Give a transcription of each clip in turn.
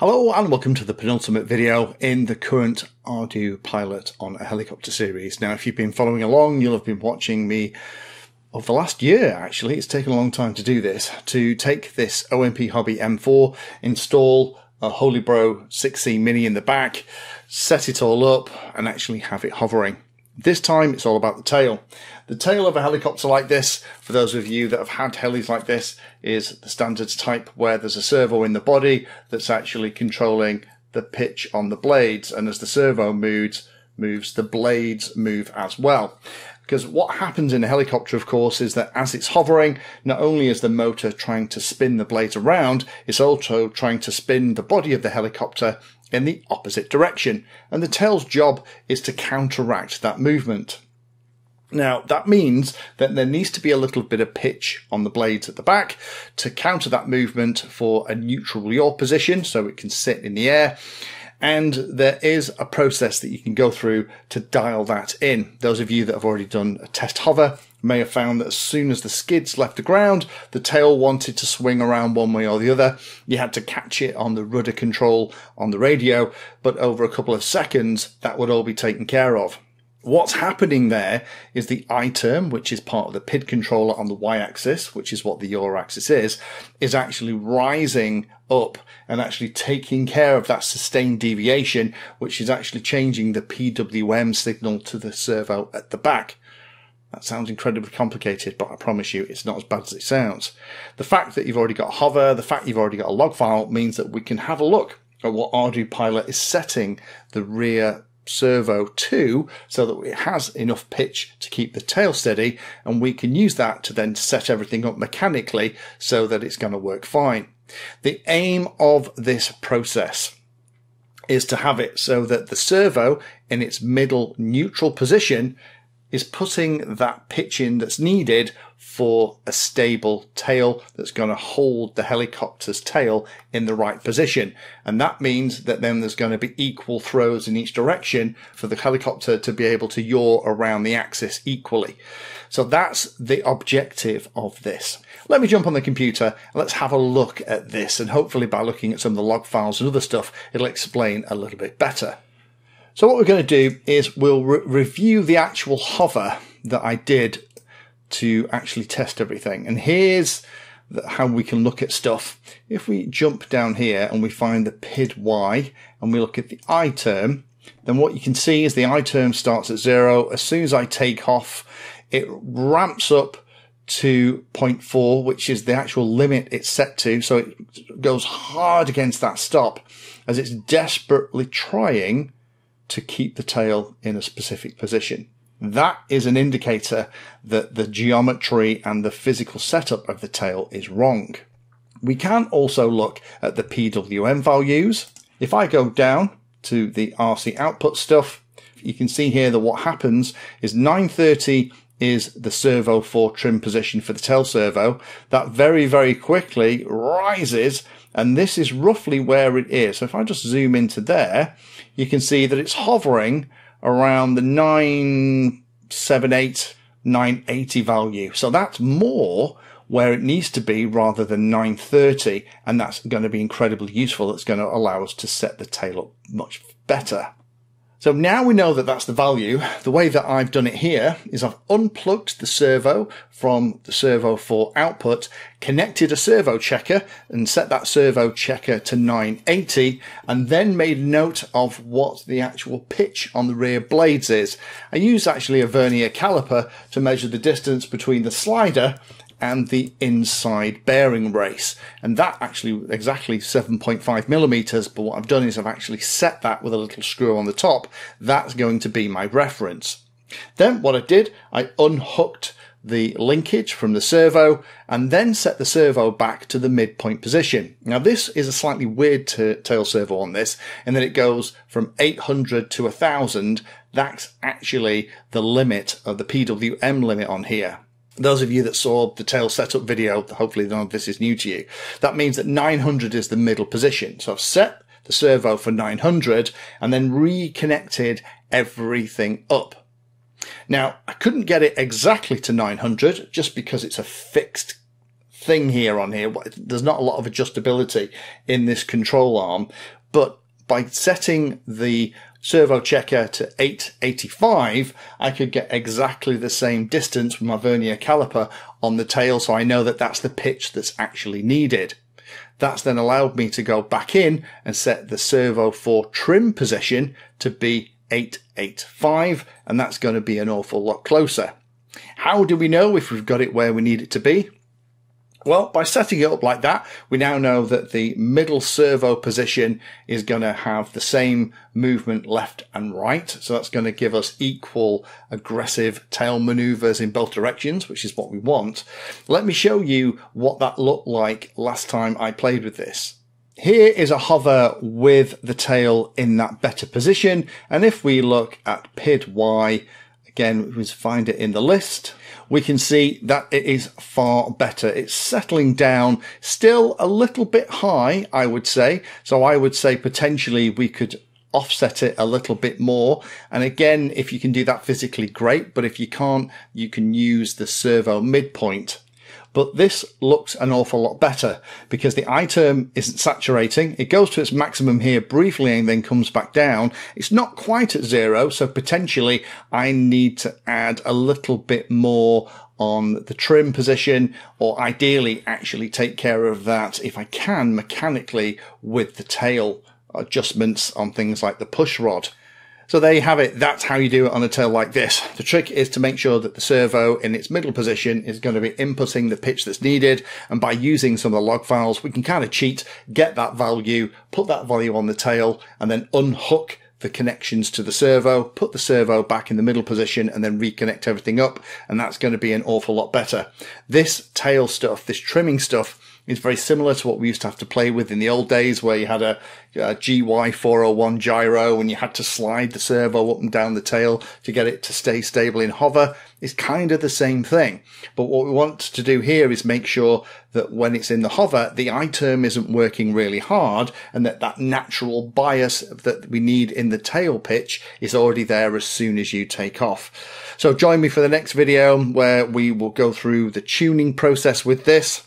Hello and welcome to the penultimate video in the current ArduPilot on a helicopter series. Now if you've been following along you'll have been watching me over the last year actually, it's taken a long time to do this, to take this OMP Hobby M4, install a Holybro 6C Mini in the back, set it all up and actually have it hovering. This time it's all about the tail. The tail of a helicopter like this, for those of you that have had helis like this, is the standards type where there's a servo in the body that's actually controlling the pitch on the blades. And as the servo moves, moves, the blades move as well. Because what happens in a helicopter, of course, is that as it's hovering, not only is the motor trying to spin the blades around, it's also trying to spin the body of the helicopter in the opposite direction. And the tail's job is to counteract that movement. Now, that means that there needs to be a little bit of pitch on the blades at the back to counter that movement for a neutral yaw position so it can sit in the air. And there is a process that you can go through to dial that in. Those of you that have already done a test hover may have found that as soon as the skids left the ground, the tail wanted to swing around one way or the other. You had to catch it on the rudder control on the radio, but over a couple of seconds, that would all be taken care of. What's happening there is the I term, which is part of the PID controller on the Y axis, which is what the yaw axis is, is actually rising up and actually taking care of that sustained deviation, which is actually changing the PWM signal to the servo at the back. That sounds incredibly complicated, but I promise you it's not as bad as it sounds. The fact that you've already got hover, the fact you've already got a log file means that we can have a look at what ArduPilot is setting the rear servo to so that it has enough pitch to keep the tail steady and we can use that to then set everything up mechanically so that it's going to work fine. The aim of this process is to have it so that the servo in its middle neutral position is putting that pitch in that's needed for a stable tail that's going to hold the helicopter's tail in the right position. And that means that then there's going to be equal throws in each direction for the helicopter to be able to yaw around the axis equally. So that's the objective of this. Let me jump on the computer. Let's have a look at this. And hopefully by looking at some of the log files and other stuff, it'll explain a little bit better. So what we're going to do is we'll re- review the actual hover that I did to actually test everything. And here's how we can look at stuff. If we jump down here and we find the PID Y and we look at the I term, then what you can see is the I term starts at zero. As soon as I take off, it ramps up to 0.4, which is the actual limit it's set to. So it goes hard against that stop as it's desperately trying to keep the tail in a specific position. That is an indicator that the geometry and the physical setup of the tail is wrong. We can also look at the PWM values. If I go down to the RC output stuff, you can see here that what happens is 930 is the servo for trim position for the tail servo. That very, very quickly rises and this is roughly where it is. So if I just zoom into there, you can see that it's hovering around the 978, 980 value. So that's more where it needs to be rather than 930. And that's going to be incredibly useful. That's going to allow us to set the tail up much better. So now we know that that's the value. The way that I've done it here is I've unplugged the servo from the servo for output, connected a servo checker and set that servo checker to 980 and then made note of what the actual pitch on the rear blades is. I use actually a vernier caliper to measure the distance between the slider and the inside bearing race. And that actually exactly 7.5 millimeters. But what I've done is I've actually set that with a little screw on the top. That's going to be my reference. Then what I did, I unhooked the linkage from the servo and then set the servo back to the midpoint position. Now this is a slightly weird tail servo on this and then it goes from 800 to 1000. That's actually the limit of the PWM limit on here those of you that saw the tail setup video, hopefully none of this is new to you. That means that 900 is the middle position. So I've set the servo for 900 and then reconnected everything up. Now, I couldn't get it exactly to 900 just because it's a fixed thing here on here. There's not a lot of adjustability in this control arm, but by setting the servo checker to 885, I could get exactly the same distance with my vernier caliper on the tail. So I know that that's the pitch that's actually needed. That's then allowed me to go back in and set the servo for trim position to be 885. And that's going to be an awful lot closer. How do we know if we've got it where we need it to be? Well, by setting it up like that, we now know that the middle servo position is going to have the same movement left and right. So that's going to give us equal aggressive tail maneuvers in both directions, which is what we want. Let me show you what that looked like last time I played with this. Here is a hover with the tail in that better position. And if we look at PID Y, again, we find it in the list we can see that it is far better. It's settling down still a little bit high, I would say. So I would say potentially we could offset it a little bit more. And again, if you can do that physically, great. But if you can't, you can use the servo midpoint but this looks an awful lot better because the I term isn't saturating. It goes to its maximum here briefly and then comes back down. It's not quite at zero. So potentially I need to add a little bit more on the trim position or ideally actually take care of that if I can mechanically with the tail adjustments on things like the push rod. So there you have it. That's how you do it on a tail like this. The trick is to make sure that the servo in its middle position is going to be inputting the pitch that's needed. And by using some of the log files, we can kind of cheat, get that value, put that value on the tail and then unhook the connections to the servo, put the servo back in the middle position and then reconnect everything up. And that's going to be an awful lot better. This tail stuff, this trimming stuff is very similar to what we used to have to play with in the old days where you had a, a GY401 gyro and you had to slide the servo up and down the tail to get it to stay stable in hover. It's kind of the same thing. But what we want to do here is make sure that when it's in the hover, the I term isn't working really hard and that that natural bias that we need in the tail pitch is already there as soon as you take off. So join me for the next video where we will go through the tuning process with this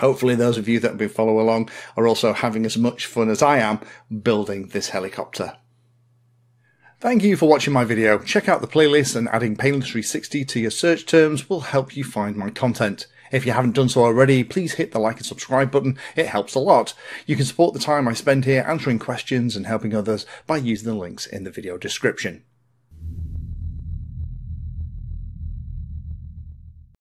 Hopefully those of you that have been following along are also having as much fun as I am building this helicopter. Thank you for watching my video. Check out the playlist and adding Painless360 to your search terms will help you find my content. If you haven't done so already, please hit the like and subscribe button. It helps a lot. You can support the time I spend here answering questions and helping others by using the links in the video description.